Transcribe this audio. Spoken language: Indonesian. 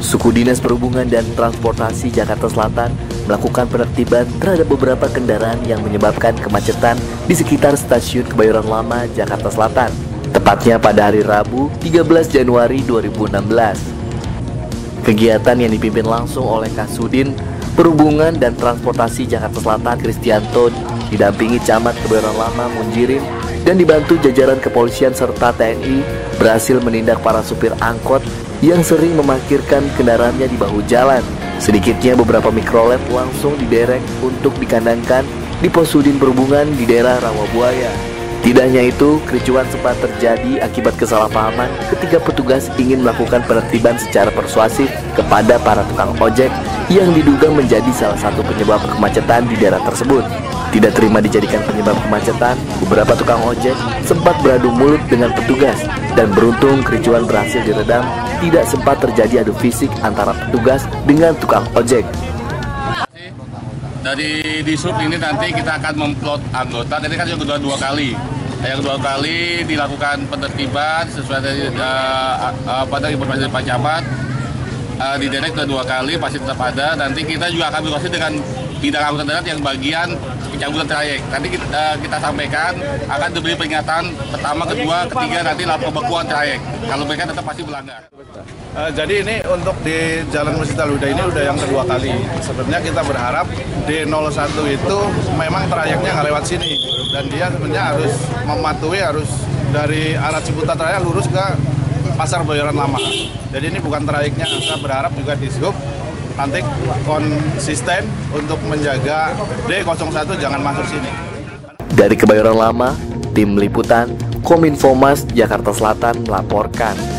Suku Dinas Perhubungan dan Transportasi Jakarta Selatan melakukan penertiban terhadap beberapa kendaraan yang menyebabkan kemacetan di sekitar stasiun Kebayoran Lama, Jakarta Selatan. Tepatnya pada hari Rabu, 13 Januari 2016. Kegiatan yang dipimpin langsung oleh Kasudin Perhubungan dan Transportasi Jakarta Selatan Kristianto didampingi Camat Kebayoran Lama Munjirin dan dibantu jajaran kepolisian serta TNI berhasil menindak para supir angkot yang sering memarkirkan kendaraannya di bahu jalan. Sedikitnya beberapa mikrolet langsung diderek untuk dikandangkan di pos Sudin Perhubungan di daerah Rawabuaya. Tidak hanya itu, kericuan sempat terjadi akibat kesalahpahaman ketika petugas ingin melakukan penertiban secara persuasif kepada para tukang ojek yang diduga menjadi salah satu penyebab kemacetan di daerah tersebut. Tidak terima dijadikan penyebab kemacetan, beberapa tukang ojek sempat beradu mulut dengan petugas dan beruntung kericuan berhasil diredam, tidak sempat terjadi adu fisik antara petugas dengan tukang ojek. Dari di sub ini nanti kita akan memplot anggota, ini kan yang kedua dua kali. Yang kedua kali dilakukan penertiban sesuai dari uh, uh, pada informasi Pak Camat. Uh, di kedua dua kali pasti tetap ada. Nanti kita juga akan berkoordinasi dengan bidang angkutan darat yang bagian pencabutan trayek. Nanti kita, uh, kita sampaikan akan diberi peringatan pertama, kedua, ketiga nanti lapor pembekuan trayek. Kalau mereka tetap pasti melanggar. Uh, jadi ini untuk di Jalan Masjid Al ini udah yang kedua kali. Sebenarnya kita berharap di 01 itu memang trayeknya nggak lewat sini dan dia sebenarnya harus mematuhi harus dari arah Ciputat Raya lurus ke Pasar Bayoran Lama. Jadi ini bukan trayeknya. Saya berharap juga di sub nanti konsisten untuk menjaga D01 jangan masuk sini. Dari Kebayoran Lama, tim liputan Kominfo Mas Jakarta Selatan melaporkan.